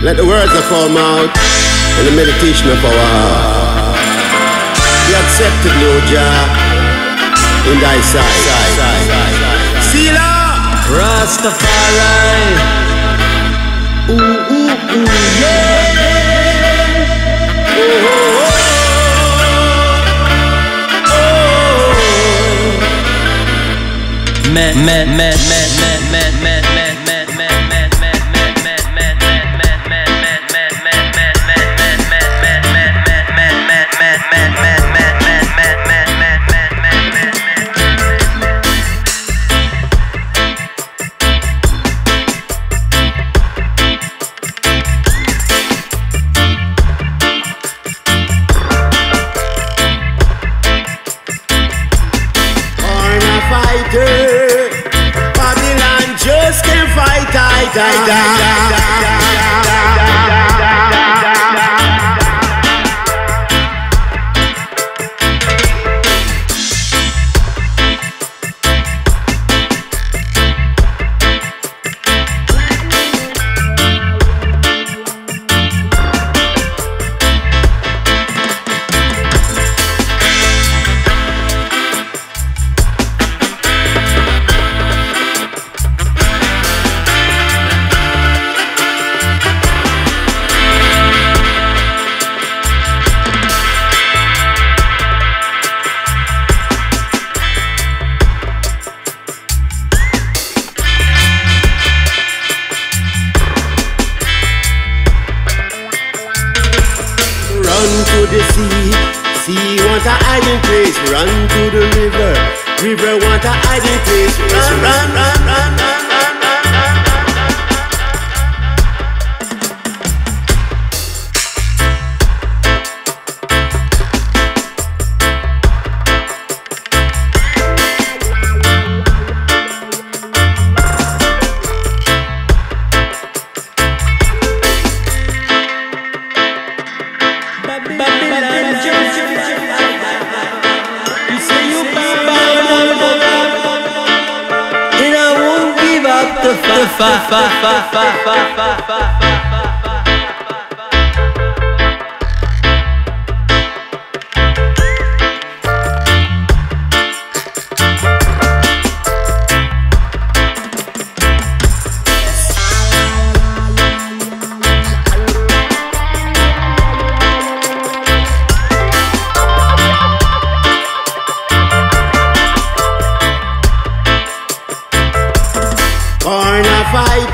Let the words of our mouth and the meditation of our heart be accepted, Lord Jah, in thy sight. Selah! Rastafari. Ooh, ooh, ooh, yeah. Oh, oh, oh. Man, man, man, man, man, man, man, die, die, die. The sea, sea want a hiding place. Run to the river, river want a hiding place. Run, run, run, run, run, run, give up the fight.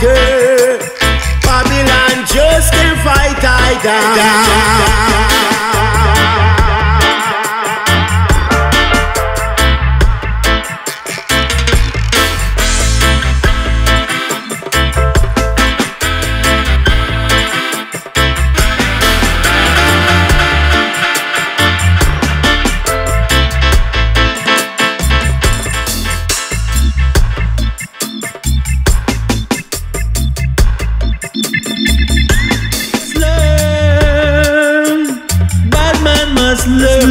Fighter, Babylon just can't fight I down. Hustler.